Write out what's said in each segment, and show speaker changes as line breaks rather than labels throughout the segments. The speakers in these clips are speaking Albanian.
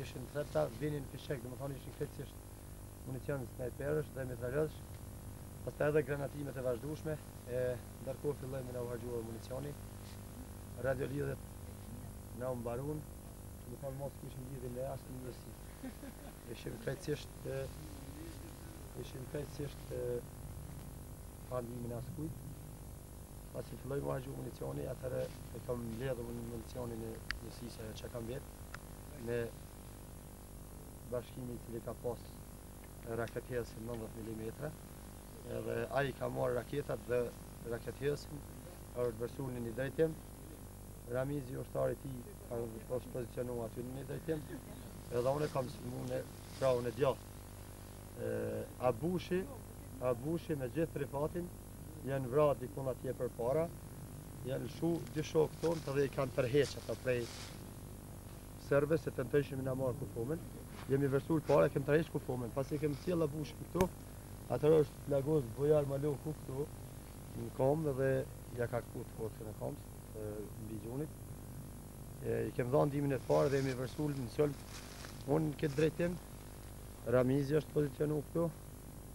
Ishin rrepta, vinin fishekë, domethënë ishin krejtësisht municion snajperësh dhe mitraljozësh. Pastaj edhe granatimet e vazhdueshme, e ndërkohë filloi me na u harxhu municioni. Radiolidhjet na u mbarun, domethënë nuk kishim lidhje me asnjë njësi. Ishim krejtësisht e, ishim krejtësisht e, pa ndihmën e askujt. Pasi filloi me u harxhu municioni, atëherë e kam mbledhur municionin e njësisë atë që kam vetë. me Bashkimin i cili ka pas raketahedhësin 90 mm edhe ai i ka marrë raketat dhe raketahedhësin është vërsul në një drejtim Ramizi ushtari i tij është poz pozicionu aty në një drejtim edhe unë kam sulmu në krahun e djathtë Abushi Abushi me gjithë Rifatin Janë vra dikun atje përpara, janë lëshu dy shokë tonë edhe i kanë tërheqë ato prej serbëve se tentojshin me marrë kufomën. Jemi vërsulë para, e kemi tërheqë kufomën, pasi e kemi sjellë Labushin këtu, atëherë është plagosë bojarë m'u doket këtu, në komë dhe ia ka këputë forëse në komë, në mbi gjunit. I kemi dhonë ndihmën e parë dhe jemi vërsulë në sulm, unë në këtë drejtim, Ramizi është pozicionu këtu,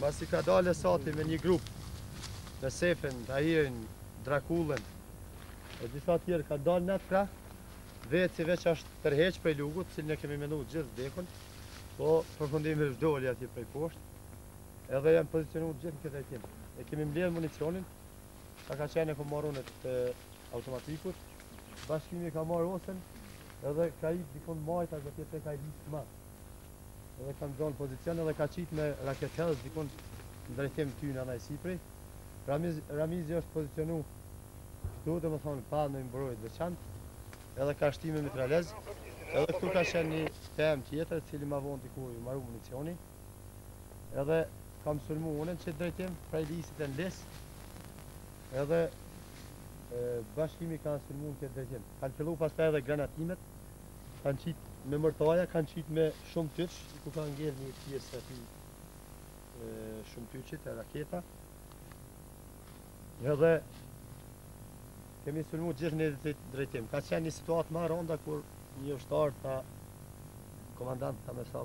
Masi ka dalë Esati me një grup me Sefën, Tahirin, Drakullën E disa tjerë kanë dalë në atë krah Vetë si veç ashtë tërheq prej lugut të cilin e kemi menu gjithë të dekun Po përfundimi doli aty prej poshtë edhe janë pozicionuar gjithë në këtë drejtim. E kemi mbledhë municionin, ka ka qenë e kemi marrë unë të automatikut, Bashkimi ka marrë osën, edhe ka hi dikun majtas dhe tjetër te ai lis ma. Edhe ka zonë një pozicion edhe ka qitë me raketahedhës dikun në drejtim të tyne andej sipri. Ramiz, Ramizi është pozicionu këtu domethënë pa një mbrojtje dhe çantë, edhe ka shti me mitraloz, edhe këtu ka qenë një trim tjetër, i cili ma vonë diku i maru municioni. edhe kam sulmu unë në qet drejtim prej lisit e në lis edhe Bashkimi ka sulmu në këtë drejtim kanë fillu pastaj edhe granatimet kanë qitë me mortaja kanë qitë me shumëtytsh ku ka ngelë një pjesë e atij shumëtytshit e raketa edhe Kemi sulmu gjithë në atë drejtim. Ka qenë një situatë ma e rënda kur një ushtar tha, komandant tha me sa,